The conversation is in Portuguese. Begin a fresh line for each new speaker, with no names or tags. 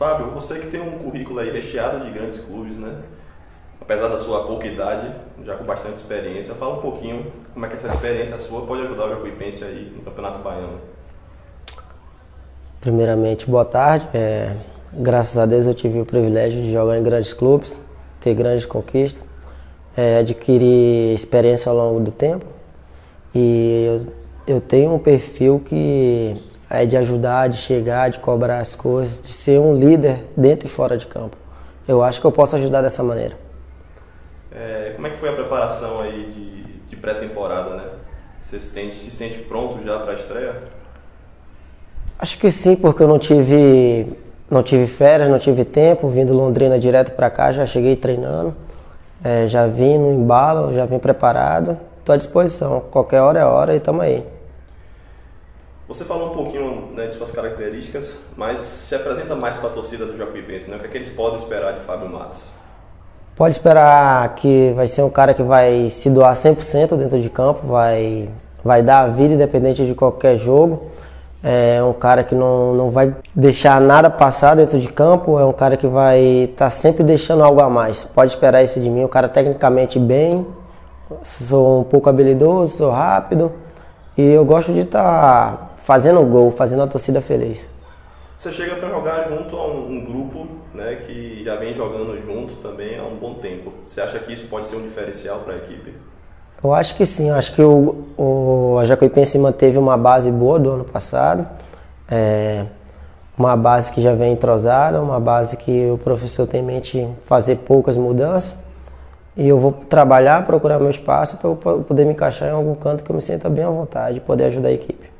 Fábio, você que tem um currículo aí recheado de grandes clubes, né? Apesar da sua pouca idade, já com bastante experiência, fala um pouquinho como é que essa experiência sua pode ajudar o Jacuipense aí no Campeonato Baiano.
Primeiramente, boa tarde. É, graças a Deus eu tive o privilégio de jogar em grandes clubes, ter grandes conquistas, é, adquirir experiência ao longo do tempo. E eu, eu tenho um perfil que é de ajudar, de chegar, de cobrar as coisas, de ser um líder dentro e fora de campo. Eu acho que eu posso ajudar dessa maneira.
É, como é que foi a preparação aí de, de pré-temporada, né? Você se, tem, se sente pronto já para a estreia?
Acho que sim, porque eu não tive, não tive férias, não tive tempo, vindo Londrina direto para cá, já cheguei treinando, é, já vim no embalo, já vim preparado, estou à disposição, qualquer hora é hora e estamos aí.
Você falou um pouquinho né, de suas características, mas se apresenta mais para a torcida do Jacuipense, né? O que, é que eles podem esperar de Fábio Matos?
Pode esperar que vai ser um cara que vai se doar 100% dentro de campo, vai, vai dar a vida independente de qualquer jogo. É um cara que não, não vai deixar nada passar dentro de campo, é um cara que vai estar tá sempre deixando algo a mais. Pode esperar isso de mim, um cara tecnicamente bem, sou um pouco habilidoso, sou rápido e eu gosto de estar tá fazendo gol, fazendo a torcida feliz.
Você chega para jogar junto a um, um, grupo né, que já vem jogando junto também há um bom tempo. Você acha que isso pode ser um diferencial para a equipe?
Eu acho que sim, eu acho que o, o, a Jacuipense manteve uma base boa do ano passado, é, uma base que já vem entrosada, uma base que o professor tem em mente fazer poucas mudanças e eu vou trabalhar, procurar meu espaço para eu poder me encaixar em algum canto que eu me sinta bem à vontade, poder ajudar a equipe.